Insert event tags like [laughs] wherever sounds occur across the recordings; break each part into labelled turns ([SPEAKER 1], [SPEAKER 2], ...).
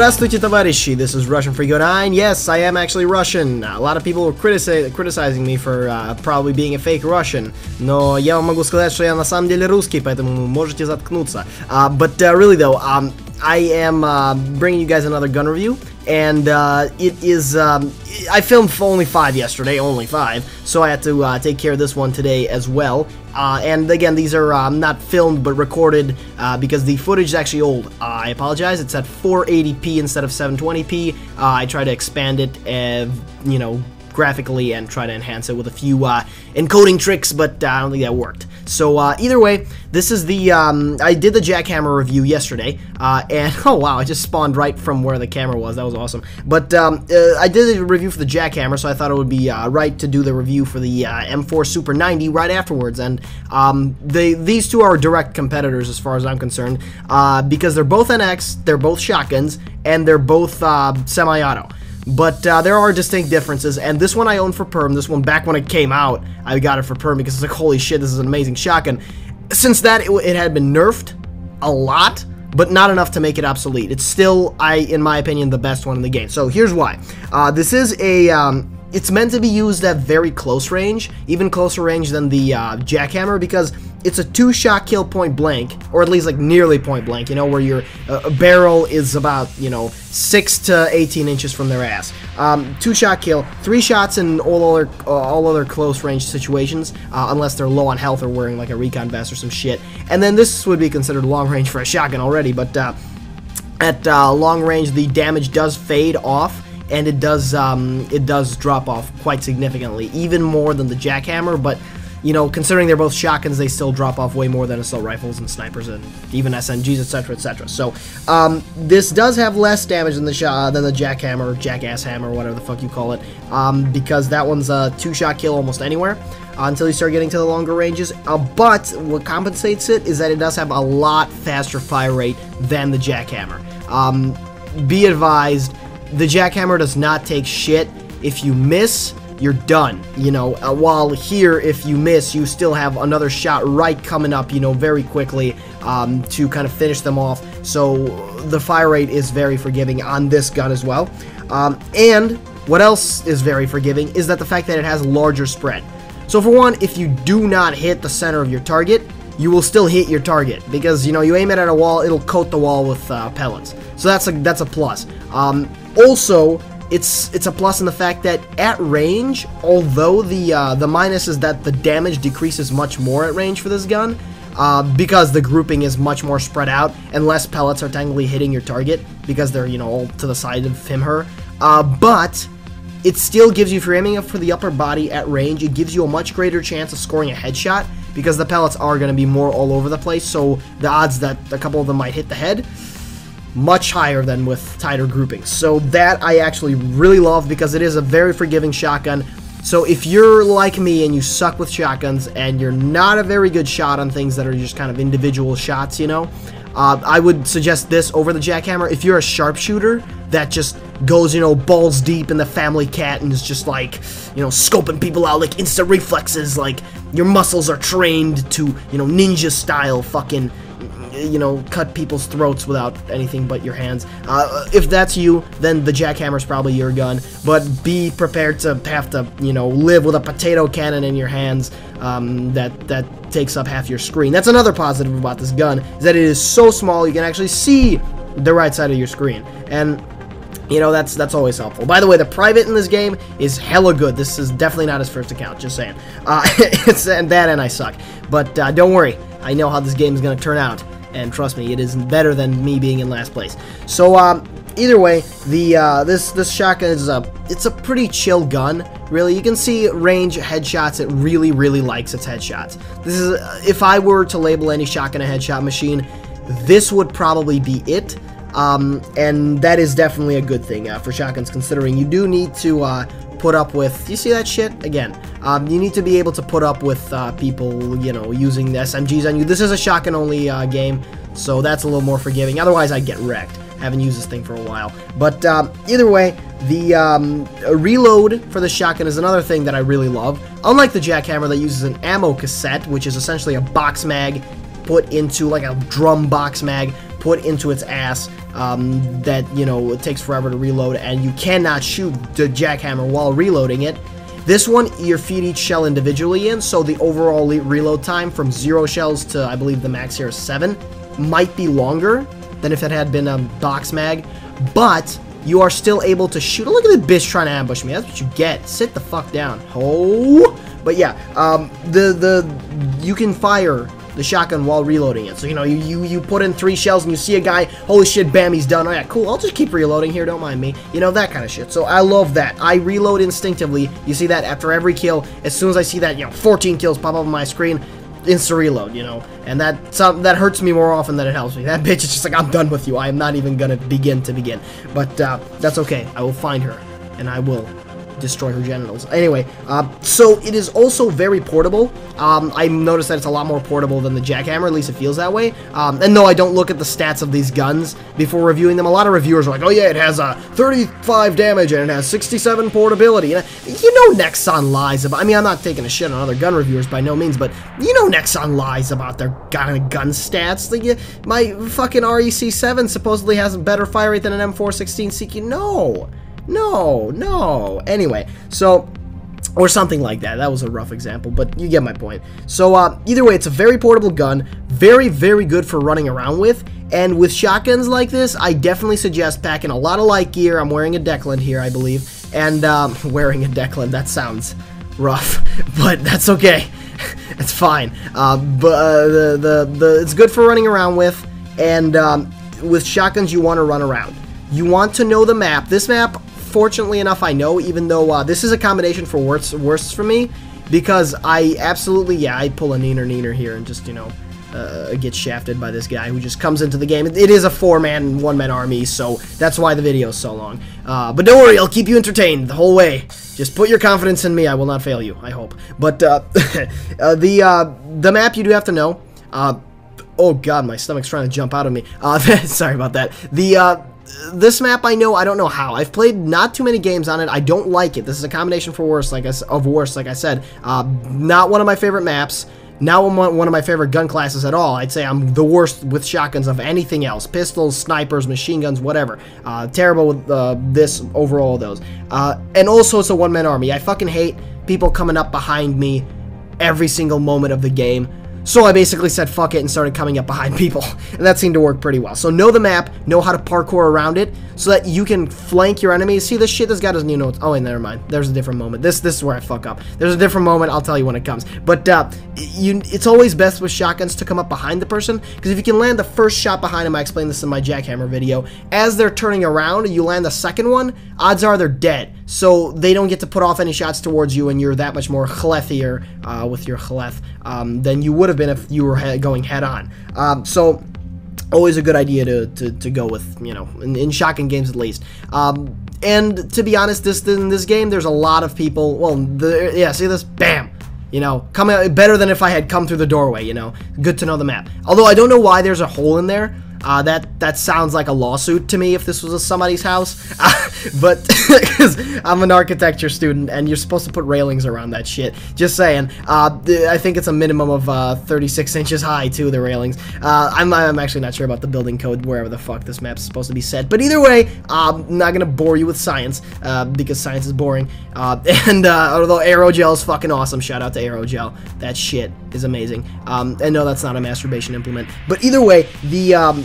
[SPEAKER 1] Здравствуйте, товарищи! This is Russian Freak 09. Yes, I am actually Russian. A lot of people were critici criticizing me for uh, probably being a fake Russian. Но я вам могу сказать, что я на самом деле русский, поэтому можете заткнуться. Uh, but uh, really though, um, I am uh, bringing you guys another gun review and uh, it is. Um, I filmed only five yesterday, only five, so I had to uh, take care of this one today as well. Uh, and again, these are um, not filmed but recorded uh, because the footage is actually old. Uh, I apologize. It's at 480p instead of 720p. I try to expand it, and you know, graphically and try to enhance it with a few uh, encoding tricks, but uh, I don't think that worked. So uh, either way, this is the, um, I did the jackhammer review yesterday, uh, and [laughs] oh wow, I just spawned right from where the camera was, that was awesome. But um, uh, I did a review for the jackhammer, so I thought it would be uh, right to do the review for the M4 Super 90 right afterwards, and um, they, these two are direct competitors as far as I'm concerned, because they're both NX, they're both shotguns, and they're both semi-auto. But uh, there are distinct differences, and this one I own for perm. This one, back when it came out, I got it for perm because it's like, holy shit, this is an amazing shotgun. Since that, it, it had been nerfed a lot, but not enough to make it obsolete. It's still, I, in my opinion, the best one in the game. So here's why. Uh, this is a... Um, it's meant to be used at very close range, even closer range than the uh, jackhammer, because it's a two-shot kill point blank, or at least like nearly point blank, you know, where your uh, barrel is about, you know, 6 to 18 inches from their ass. Um, two-shot kill, three shots in all other, uh, all other close range situations, uh, unless they're low on health or wearing like a recon vest or some shit. And then this would be considered long range for a shotgun already, but uh, at uh, long range the damage does fade off, and it does um, it does drop off quite significantly, even more than the jackhammer, but you know, considering they're both shotguns, they still drop off way more than assault rifles and snipers and even SMGs, etc., etc. So, um, this does have less damage than the uh, than the jackhammer, jackass hammer, whatever the fuck you call it, um, because that one's a two-shot kill almost anywhere uh, until you start getting to the longer ranges. Uh, but what compensates it is that it does have a lot faster fire rate than the jackhammer. Um, be advised, the jackhammer does not take shit. If you miss, you're done. You know, uh, while here, if you miss, you still have another shot right coming up, you know, very quickly um, to kind of finish them off. So the fire rate is very forgiving on this gun as well. Um, and what else is very forgiving is that the fact that it has larger spread. So for one, if you do not hit the center of your target, you will still hit your target because you know you aim it at a wall, it'll coat the wall with uh, pellets. So that's a that's a plus. Um, also, it's it's a plus in the fact that at range, although the uh, the minus is that the damage decreases much more at range for this gun, uh, because the grouping is much more spread out and less pellets are technically hitting your target because they're you know all to the side of him her. Uh, but it still gives you, if you're aiming up for the upper body at range, it gives you a much greater chance of scoring a headshot because the pellets are going to be more all over the place. So the odds that a couple of them might hit the head much higher than with tighter groupings. So that I actually really love because it is a very forgiving shotgun. So if you're like me and you suck with shotguns and you're not a very good shot on things that are just kind of individual shots, you know, uh, I would suggest this over the jackhammer. If you're a sharpshooter that just goes, you know, balls deep in the family cat and is just like, you know, scoping people out like instant reflexes, like your muscles are trained to, you know, ninja style fucking you know, cut people's throats without anything but your hands. Uh, if that's you, then the jackhammer's probably your gun, but be prepared to have to, you know, live with a potato cannon in your hands um, that, that takes up half your screen. That's another positive about this gun, is that it is so small you can actually see the right side of your screen. And you know, that's that's always helpful. By the way, the private in this game is hella good. This is definitely not his first account, just saying. Uh, [laughs] it's and that and I suck. But uh, don't worry, I know how this game is going to turn out and trust me, it is better than me being in last place. So, um, either way, the uh, this this shotgun is a it's a pretty chill gun. Really, you can see range headshots. It really really likes its headshots. This is if I were to label any shotgun a headshot machine, this would probably be it. Um, and that is definitely a good thing uh, for shotguns, considering you do need to uh, put up with, you see that shit? Again, um, you need to be able to put up with uh, people, you know, using the SMGs on you. This is a shotgun-only uh, game, so that's a little more forgiving. Otherwise, I'd get wrecked. Haven't used this thing for a while. But um, either way, the um, reload for the shotgun is another thing that I really love. Unlike the jackhammer that uses an ammo cassette, which is essentially a box mag put into like a drum box mag, put into its ass um, that, you know, it takes forever to reload and you cannot shoot the jackhammer while reloading it. This one, you feed each shell individually in, so the overall reload time from zero shells to, I believe the max here is seven, might be longer than if it had been a box mag, but you are still able to shoot. look at the bitch trying to ambush me. That's what you get. Sit the fuck down. Oh, but yeah, um, the the you can fire the shotgun while reloading it. So, you know, you, you, you put in three shells and you see a guy, holy shit, bam, he's done. Oh, yeah, cool, I'll just keep reloading here, don't mind me. You know, that kind of shit. So, I love that. I reload instinctively. You see that after every kill, as soon as I see that, you know, 14 kills pop up on my screen, insta reload, you know, and that some, that hurts me more often than it helps me. That [laughs] bitch is just like, I'm done with you. I am not even gonna begin to begin. But uh, that's okay. I will find her, and I will destroy her genitals. Anyway, uh, so it is also very portable. Um, I noticed that it's a lot more portable than the jackhammer, at least it feels that way. Um, and no, I don't look at the stats of these guns before reviewing them. A lot of reviewers are like, oh yeah, it has uh, 35 damage and it has 67 portability. And, uh, you know Nexon lies about, I mean, I'm not taking a shit on other gun reviewers by no means, but you know Nexon lies about their gun, gun stats. Like, my fucking REC7 supposedly has a better fire rate than an M416 CQ. No! No, no. Anyway, so or something like that. That was a rough example, but you get my point. So uh, either way, it's a very portable gun, very, very good for running around with, and with shotguns like this, I definitely suggest packing a lot of light gear. I'm wearing a Declan here, I believe, and um, [laughs] wearing a Declan, that sounds rough, [laughs] but that's okay. [laughs] it's fine. Uh, but uh, the, the, the, it's good for running around with, and um, with shotguns, you want to run around. You want to know the map. This map fortunately enough, I know, even though uh, this is a combination for worse for me, because I absolutely, yeah, I pull a neener neener here and just, you know, uh, get shafted by this guy who just comes into the game. It is a four-man, one-man army, so that's why the video is so long. Uh, but don't worry, I'll keep you entertained the whole way. Just put your confidence in me. I will not fail you, I hope. But uh, [laughs] uh the uh, the map you do have to know. Uh, oh god, my stomach's trying to jump out of me. [laughs] sorry about that. The this map I know I don't know how. I've played not too many games on it. I don't like it. This is a combination for worse like I, of worse like I said. Uh, not one of my favorite maps. Not one of my favorite gun classes at all. I'd say I'm the worst with shotguns of anything else. Pistols snipers machine guns whatever. Uh, terrible with uh, this overall those. Uh, and also it's a one-man army. I fucking hate people coming up behind me every single moment of the game so I basically said fuck it and started coming up behind [laughs] people. And that seemed to work pretty well. So know the map, know how to parkour around it, so that you can flank your enemies. See this shit, this guy doesn't even know Oh, wait, never mind. There's a different moment. This this is where I fuck up. There's a different moment, I'll tell you when it comes. But uh, you, it's always best with shotguns to come up behind the person, because if you can land the first shot behind him, I explained this in my jackhammer video, as they're turning around and you land the second one, odds are they're dead. So they don't get to put off any shots towards you, and you're that much more chlethier uh, with your chleth um, than you would have been if you were he going head on. Um, so always a good idea to, to, to go with, you know, in, in shotgun games at least. Um, and to be honest, this in this game, there's a lot of people. Well, the, yeah, see this? Bam. You know, coming better than if I had come through the doorway. You know, good to know the map. Although I don't know why there's a hole in there. Uh, that that sounds like a lawsuit to me if this was somebody's house. [laughs] but [laughs] because I'm an architecture student and you're supposed to put railings around that shit. Just saying. Uh, I think it's a minimum of uh, 36 inches high too. The railings. Uh, I'm I'm actually not sure about the building code wherever the fuck this map's supposed to be set. But either way, I'm not gonna bore you with science uh, because science is boring. [laughs] And although aerogel is fucking awesome, shout out to aerogel. That shit is amazing. Um, and no, that's not a masturbation implement. But either way, the um,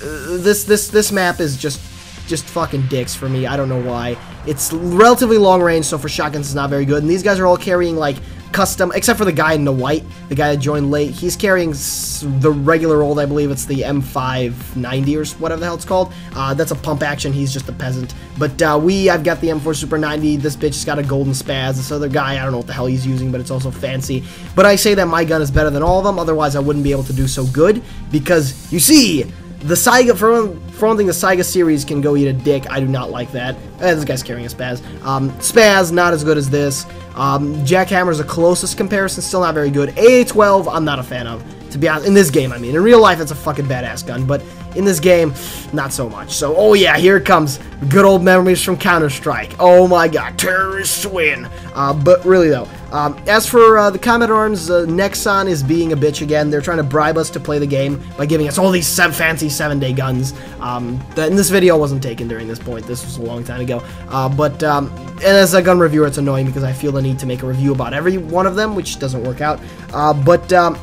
[SPEAKER 1] this this this map is just just fucking dicks for me. I don't know why. It's relatively long range, so for shotguns it's not very good. And these guys are all carrying like custom, except for the guy in the white, the guy that joined late. He's carrying the regular old, I believe it's the M590 or whatever the hell it's called. Uh, that's a pump action. He's just a peasant. But uh, we, I've got the M4 Super 90. This bitch has got a golden spaz. This other guy, I don't know what the hell he's using, but it's also fancy. But I say that my gun is better than all of them. Otherwise, I wouldn't be able to do so good because you see, the Saiga, for, for one thing, the Saiga series can go eat a dick. I do not like that. Eh, this guy's carrying a Spaz. Um, Spaz, not as good as this. Um, Jackhammer is the closest comparison, still not very good. AA-12, I'm not a fan of, to be honest. In this game, I mean. In real life, it's a fucking badass gun, but in this game, not so much. So, oh yeah, here it comes. Good old memories from Counter-Strike. Oh my god, terrorists win. Uh, but really though, Um, as for uh, the Combat Arms, uh, Nexon is being a bitch again. They're trying to bribe us to play the game by giving us all these seven, fancy seven-day guns. Um, and this video wasn't taken during this point. This was a long time ago. Uh, but um, and as a gun reviewer, it's annoying because I feel the need to make a review about every one of them, which doesn't work out. Uh, but um,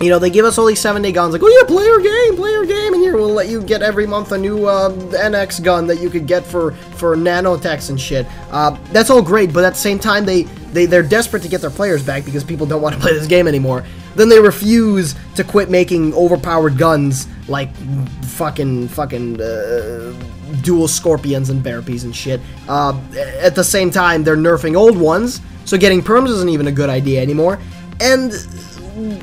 [SPEAKER 1] you know, they give us all these seven day guns, like, oh yeah, play your game, play your game, and here we'll let you get every month a new uh, NX gun that you could get for for nanotechs and shit. Uh, that's all great, but at the same time, they they they're desperate to get their players back because people don't want to [laughs] play this game anymore. Then they refuse to quit making overpowered guns like fucking fucking. Uh, dual scorpions and bearpies and shit. Uh, at the same time, they're nerfing old ones, so getting perms isn't even a good idea anymore. And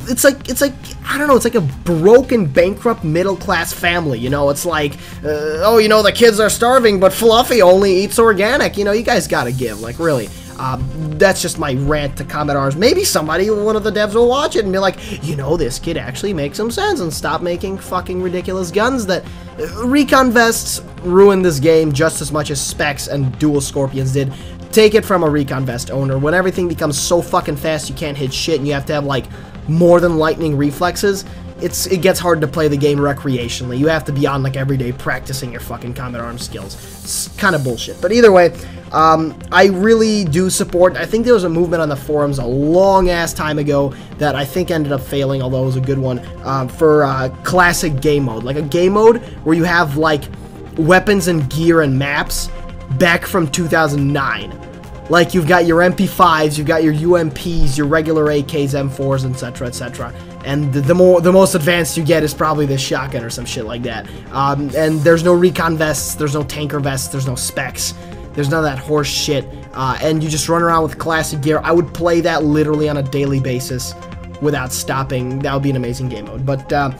[SPEAKER 1] it's like it's like I don't know. It's like a broken, bankrupt middle class family. You know, it's like, uh, oh, you know, the kids are starving, but Fluffy only eats organic. You know, you guys gotta give. Like, really. Uh, that's just my rant to Combat Arms. Maybe somebody, one of the devs, will watch it and be like, you know, this kid actually makes some sense and stop making fucking ridiculous guns that uh, recon vests ruin this game just as much as specs and dual scorpions did. Take it from a recon vest owner. When everything becomes so fucking fast you can't hit shit and you have to have like more than lightning reflexes, it's it gets hard to play the game recreationally. You have to be on like every day practicing your fucking Combat Arms skills. It's kind of bullshit. But either way, um, I really do support. I think there was a movement on the forums a long ass time ago that I think ended up failing, although it was a good one um, for uh, classic game mode, like a game mode where you have like weapons and gear and maps back from 2009 like you've got your MP5s, you've got your UMPs, your regular AKs, M4s, etc., etc. And the, the, more the most advanced you get is probably the shotgun or some shit like that. Um, and there's no recon vests, there's no tanker vests, there's no specs, there's none of that horse shit. Uh, and you just run around with classic gear. I would play that literally on a daily basis without stopping. That would be an amazing game mode. But uh,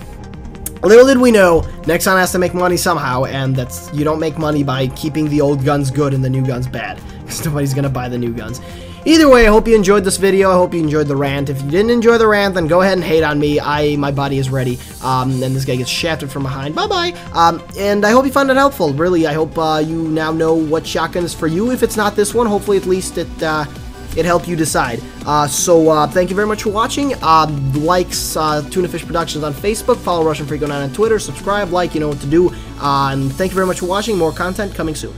[SPEAKER 1] Little did we know, Nexon has to make money somehow, and that's you don't make money by keeping the old guns good and the new guns bad, because nobody's gonna buy the new guns. Either way, I hope you enjoyed this video. I hope you enjoyed the rant. If you didn't enjoy the rant, then go ahead and hate on me. I my body is ready. Um, and this guy gets shafted from behind. Bye bye. Um, and I hope you found it helpful. Really, I hope uh, you now know what shotgun is for you. If it's not this one, hopefully at least it. Uh, it helped you decide. Uh, so uh, thank you very much for watching. Uh, likes uh, Tunafish Productions on Facebook. Follow Russian Freak 09 on Twitter. Subscribe, like, you know what to do. Uh, and thank you very much for watching. More content coming soon.